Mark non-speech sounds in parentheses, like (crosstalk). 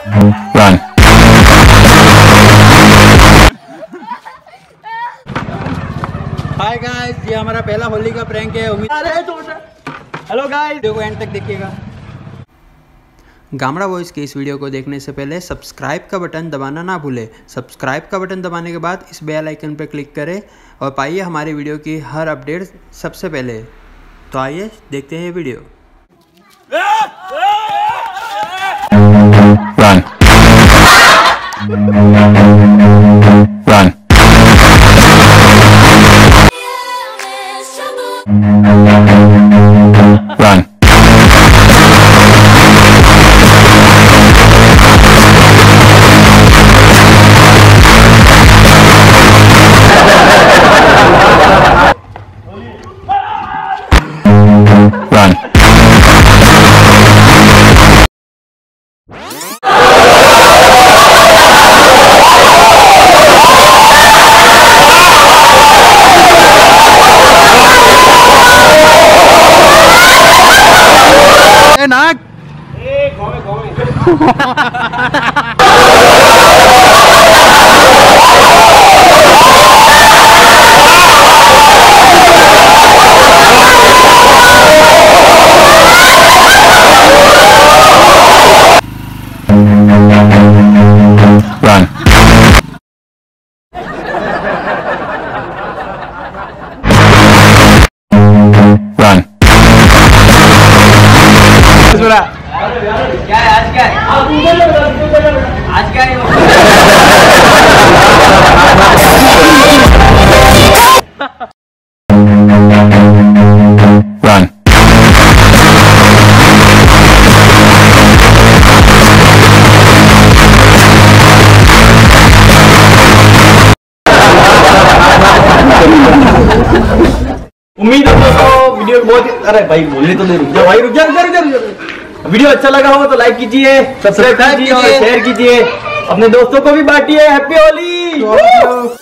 Run. Hi guys ये हमारा पहला होली का प्रैंक है उम्मीद हेलो गाइस वीडियो को एंड तक देखिएगा। गामड़ा वॉइस के इस वीडियो को देखने से पहले सब्सक्राइब का बटन दबाना ना भूलें। सब्सक्राइब का बटन दबाने के बाद इस बेल आइकन पर क्लिक करें और पाइए हमारी वीडियो की हर अपडेट सबसे पहले। तो आइए देखते हैं ये वीडियो। (laughs) (laughs) नाक Run. Run. उम्मीद है दोस्तों वीडियो बहुत अरे भाई बोलने तो नहीं रुक जा। भाई रुक जा रुक जा, रुक जा। वीडियो अच्छा लगा हो तो लाइक कीजिए सब्सक्राइब कीजिए और शेयर कीजिए। अपने दोस्तों को भी बांटिए। हैप्पी होली